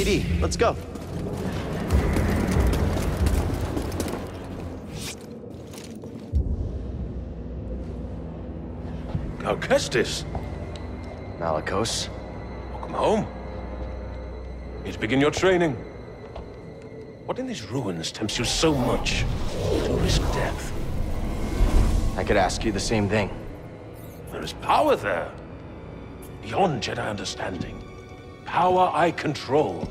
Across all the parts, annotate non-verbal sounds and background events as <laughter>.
BD, let's go. Alcestis, Malicos. welcome home. Need to begin your training. What in these ruins tempts you so much to risk death? I could ask you the same thing. There is power there. Beyond Jedi understanding. Power I control.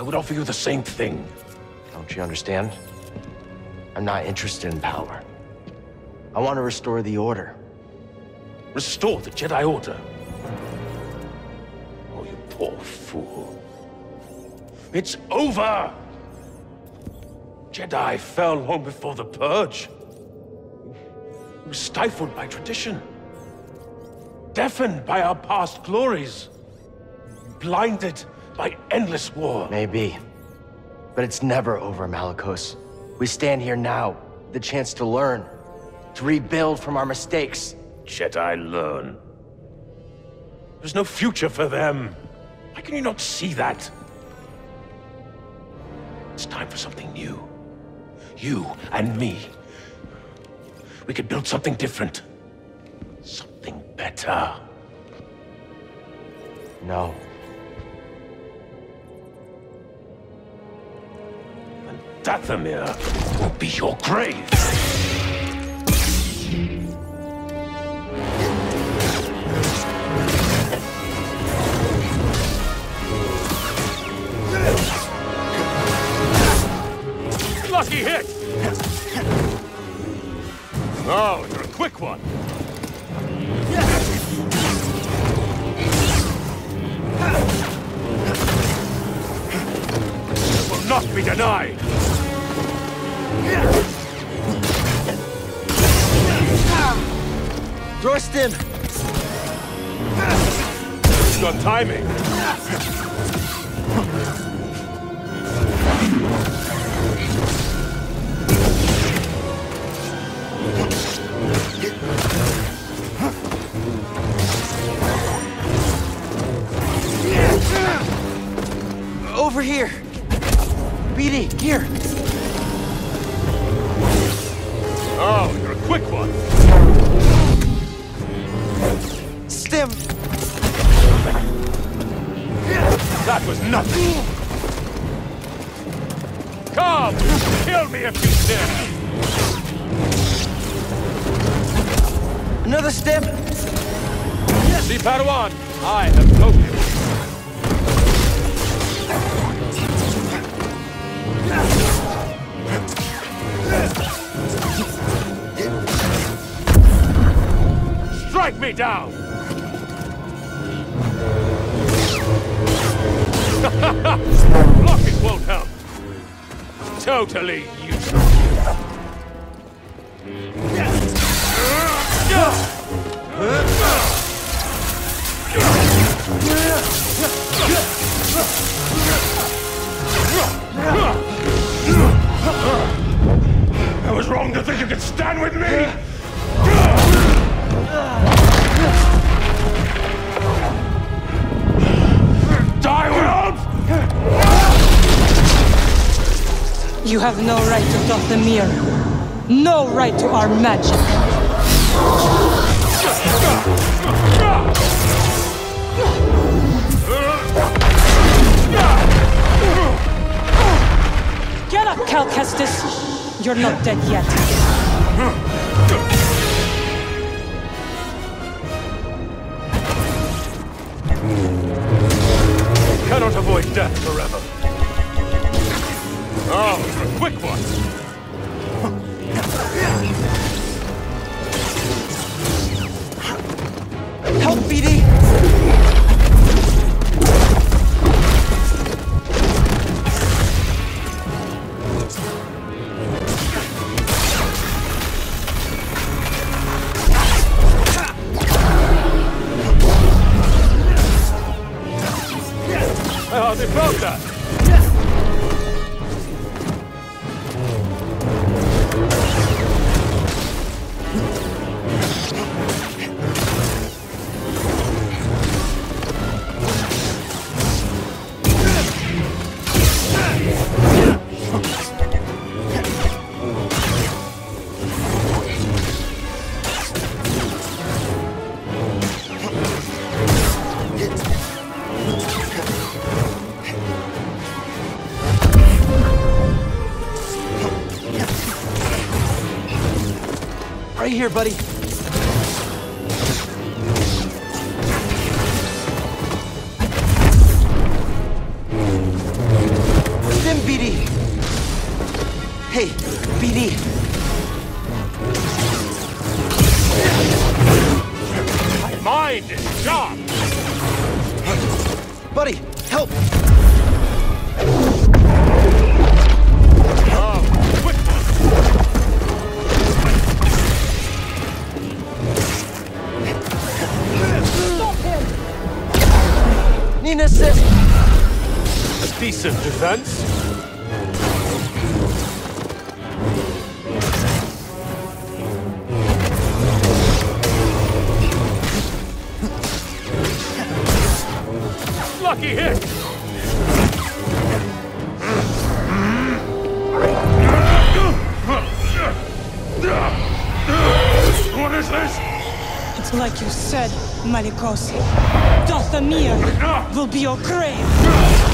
I would offer you the same thing. Don't you understand? I'm not interested in power. I want to restore the Order. Restore the Jedi Order. Oh, you poor fool. It's over! Jedi fell long before the Purge. We were stifled by tradition. Deafened by our past glories. Blinded by endless war. Maybe. But it's never over, Malicos. We stand here now, the chance to learn, to rebuild from our mistakes. Jedi learn. There's no future for them. Why can you not see that? It's time for something new. You and me. We could build something different. Something better. No. Dathomir will be your grave. Lucky hit! Oh, you're a quick one. Will not be denied. A stim! Good timing. Over here! BD, here! Oh, you're a quick one. Stim! That was nothing. Come, kill me if you dare. Another stim! See, Padawan, I have broken. Down! <laughs> Blocking won't help. Totally useless. I was wrong to think you could stand with me! You have no right to Dathomir. No right to our magic. Get up, Cal Kestis. You're not dead yet. Cannot avoid death forever. Quick one. Right here, buddy. Stim, BD. Hey, BD. Mind sharp! Buddy, help! A defense. Lucky hit! What is this? It's like you said, Malicos. Dathomir will be your grave.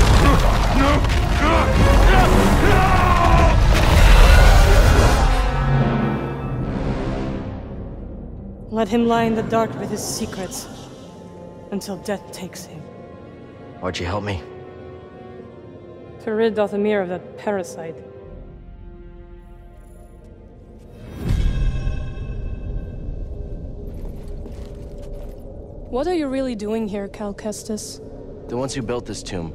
Let him lie in the dark with his secrets until death takes him. Why'd you help me? To rid Dathomir of that parasite. What are you really doing here, Cal Kestis? The ones who built this tomb,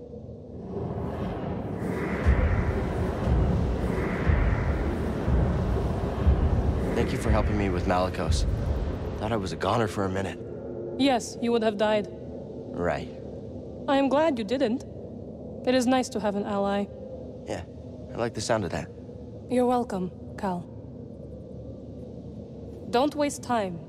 Thank you for helping me with Malicos. Thought I was a goner for a minute. Yes, you would have died. Right. I am glad you didn't. It is nice to have an ally. Yeah, I like the sound of that. You're welcome, Cal. Don't waste time.